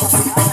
Gracias.